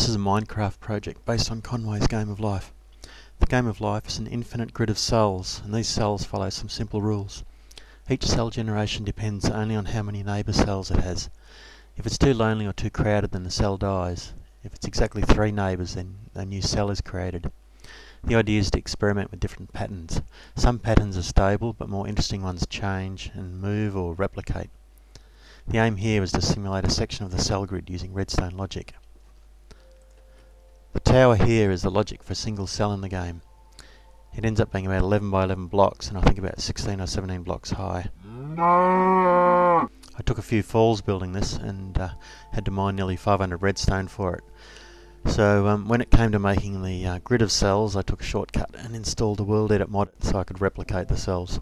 This is a Minecraft project based on Conway's Game of Life. The Game of Life is an infinite grid of cells, and these cells follow some simple rules. Each cell generation depends only on how many neighbour cells it has. If it's too lonely or too crowded, then the cell dies. If it's exactly three neighbours, then a new cell is created. The idea is to experiment with different patterns. Some patterns are stable, but more interesting ones change and move or replicate. The aim here is to simulate a section of the cell grid using redstone logic. The tower here is the logic for a single cell in the game. It ends up being about 11 by 11 blocks and I think about 16 or 17 blocks high. I took a few falls building this and uh, had to mine nearly 500 redstone for it. So um, when it came to making the uh, grid of cells I took a shortcut and installed a WorldEdit mod so I could replicate the cells.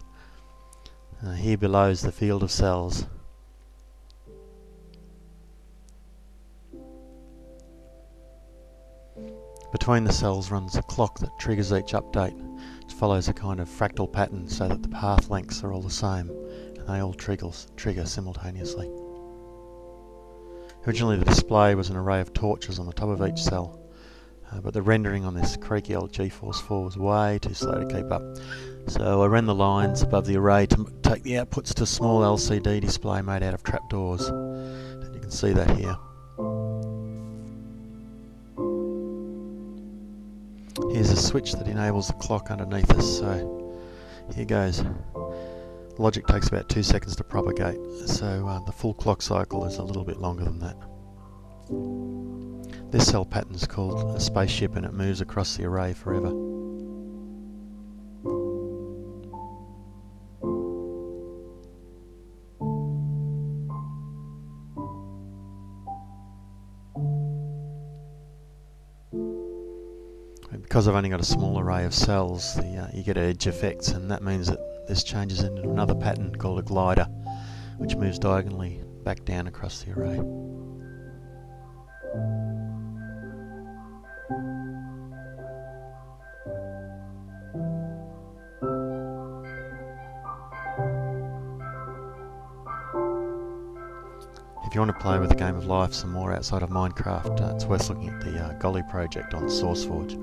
Uh, here below is the field of cells. Between the cells runs a clock that triggers each update. It follows a kind of fractal pattern so that the path lengths are all the same and they all triggers, trigger simultaneously. Originally the display was an array of torches on the top of each cell, uh, but the rendering on this creaky old GeForce 4 was way too slow to keep up. So I ran the lines above the array to take the outputs to a small LCD display made out of trapdoors. And you can see that here. Here's a switch that enables the clock underneath us, so here goes. Logic takes about two seconds to propagate, so uh, the full clock cycle is a little bit longer than that. This cell pattern is called a spaceship and it moves across the array forever. Because I've only got a small array of cells, the, uh, you get edge effects, and that means that this changes into another pattern called a glider, which moves diagonally back down across the array. If you want to play with the game of life some more outside of Minecraft, uh, it's worth looking at the uh, Golly project on SourceForge.